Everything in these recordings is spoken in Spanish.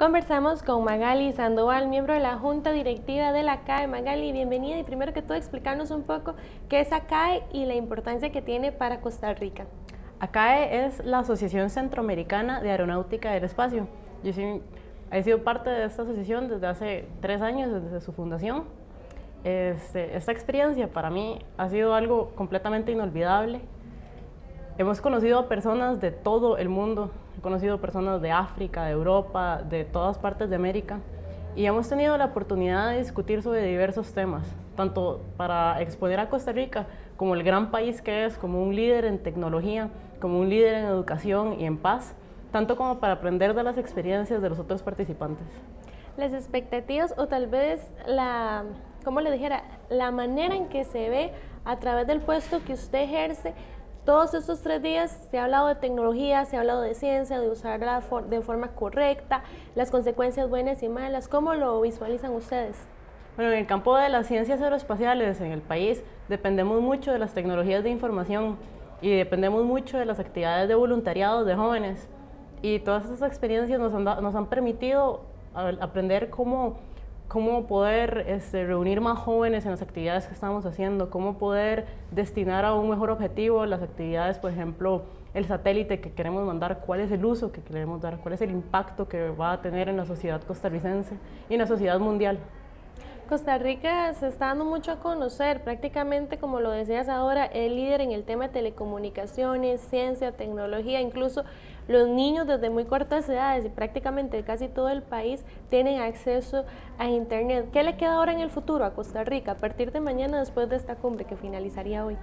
Conversamos con Magali Sandoval, miembro de la Junta Directiva de la CAE. Magali, bienvenida y primero que todo explicarnos un poco qué es ACAE y la importancia que tiene para Costa Rica. ACAE es la Asociación Centroamericana de Aeronáutica del Espacio. Yo he sido parte de esta asociación desde hace tres años, desde su fundación. Este, esta experiencia para mí ha sido algo completamente inolvidable. Hemos conocido a personas de todo el mundo, conocido personas de África, de Europa, de todas partes de América y hemos tenido la oportunidad de discutir sobre diversos temas, tanto para exponer a Costa Rica como el gran país que es, como un líder en tecnología, como un líder en educación y en paz, tanto como para aprender de las experiencias de los otros participantes. Las expectativas o tal vez la, como le dijera, la manera en que se ve a través del puesto que usted ejerce todos estos tres días se ha hablado de tecnología, se ha hablado de ciencia, de usarla de forma correcta, las consecuencias buenas y malas. ¿Cómo lo visualizan ustedes? Bueno, en el campo de las ciencias aeroespaciales en el país dependemos mucho de las tecnologías de información y dependemos mucho de las actividades de voluntariado de jóvenes. Y todas esas experiencias nos han, nos han permitido aprender cómo cómo poder este, reunir más jóvenes en las actividades que estamos haciendo, cómo poder destinar a un mejor objetivo las actividades, por ejemplo, el satélite que queremos mandar, cuál es el uso que queremos dar, cuál es el impacto que va a tener en la sociedad costarricense y en la sociedad mundial. Costa Rica se está dando mucho a conocer, prácticamente como lo decías ahora, el líder en el tema de telecomunicaciones, ciencia, tecnología, incluso los niños desde muy cortas edades y prácticamente casi todo el país tienen acceso a Internet. ¿Qué le queda ahora en el futuro a Costa Rica a partir de mañana después de esta cumbre que finalizaría hoy?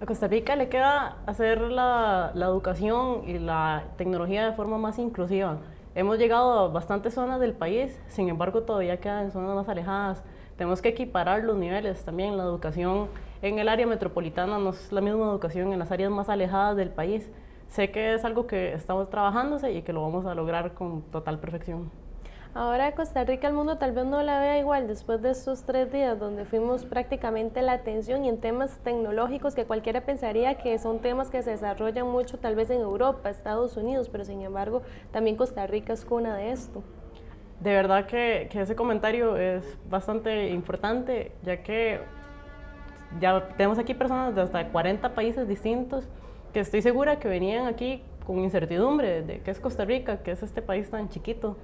A Costa Rica le queda hacer la, la educación y la tecnología de forma más inclusiva. Hemos llegado a bastantes zonas del país, sin embargo todavía quedan zonas más alejadas tenemos que equiparar los niveles también. La educación en el área metropolitana no es la misma educación en las áreas más alejadas del país. Sé que es algo que estamos trabajándose y que lo vamos a lograr con total perfección. Ahora Costa Rica, el mundo tal vez no la vea igual después de estos tres días donde fuimos prácticamente la atención y en temas tecnológicos que cualquiera pensaría que son temas que se desarrollan mucho tal vez en Europa, Estados Unidos, pero sin embargo también Costa Rica es cuna de esto. De verdad que, ese comentario es bastante importante, ya que ya tenemos aquí personas de hasta 40 países distintos que estoy segura que venían aquí con incertidumbre de qué es Costa Rica, qué es este país tan chiquito,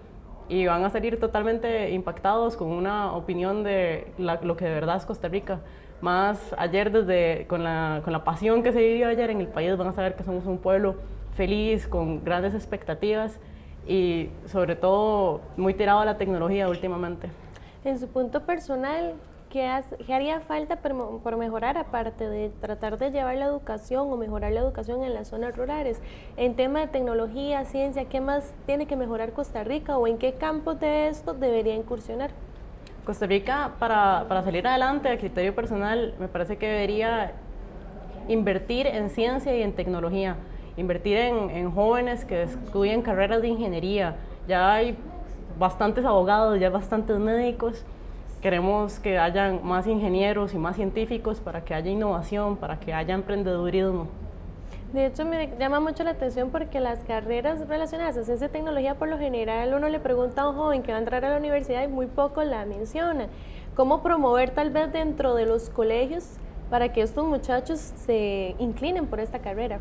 y van a salir totalmente impactados con una opinión de lo que de verdad es Costa Rica. Más ayer, desde, con, la, con la pasión que se vivió ayer en el país, van a saber que somos un pueblo feliz, con grandes expectativas y sobre todo muy tirado a la tecnología últimamente. En su punto personal, ¿qué, haría falta por, mejorar aparte de tratar de llevar la educación o mejorar la educación en las zonas rurales? En tema de tecnología, ciencia, ¿qué más tiene que mejorar Costa Rica o en qué campos de esto debería incursionar? Costa Rica, para, para salir adelante, a criterio personal, me parece que debería invertir en ciencia y en tecnología invertir en, jóvenes que estudian carreras de ingeniería. Ya hay bastantes abogados, ya hay bastantes médicos. Queremos que hayan más ingenieros y más científicos para que haya innovación, para que haya emprendedurismo. De hecho, me llama mucho la atención porque las carreras relacionadas a ciencia y tecnología, por lo general, uno le pregunta a un joven que va a entrar a la universidad y muy poco la menciona. ¿Cómo promover tal vez dentro de los colegios para que estos muchachos se inclinen por esta carrera?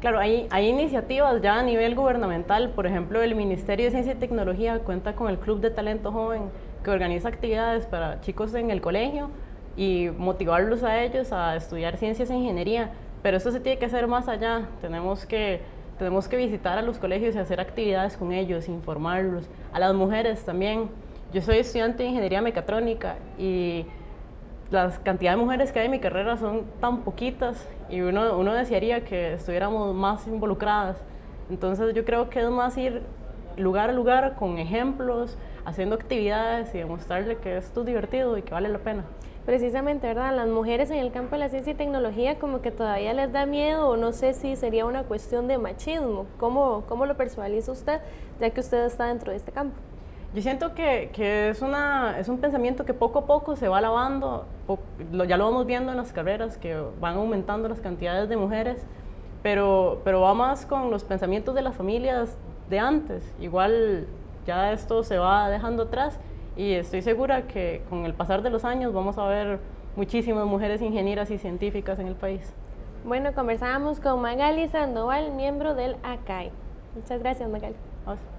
Claro, hay, hay, iniciativas ya a nivel gubernamental, por ejemplo, el Ministerio de Ciencia y Tecnología cuenta con el Club de Talento Joven que organiza actividades para chicos en el colegio y motivarlos a ellos a estudiar ciencias e ingeniería, pero eso se tiene que hacer más allá, tenemos que, tenemos que visitar a los colegios y hacer actividades con ellos, informarlos, a las mujeres también. Yo soy estudiante de ingeniería mecatrónica y las cantidades de mujeres que hay en mi carrera son tan poquitas y uno, uno desearía que estuviéramos más involucradas. Entonces yo creo que es más ir lugar a lugar con ejemplos, haciendo actividades y demostrarle que esto es divertido y que vale la pena. Precisamente, ¿verdad? Las mujeres en el campo de la ciencia y tecnología como que todavía les da miedo o no sé si sería una cuestión de machismo. ¿Cómo, cómo lo personaliza usted ya que usted está dentro de este campo? Yo siento que, que, es, una, es un pensamiento que poco a poco se va lavando, ya lo vamos viendo en las carreras, que van aumentando las cantidades de mujeres, pero, pero va más con los pensamientos de las familias de antes. Igual ya esto se va dejando atrás y estoy segura que con el pasar de los años vamos a ver muchísimas mujeres ingenieras y científicas en el país. Bueno, conversábamos con Magali Sandoval, miembro del ACAI. Muchas gracias, Magali. Awesome.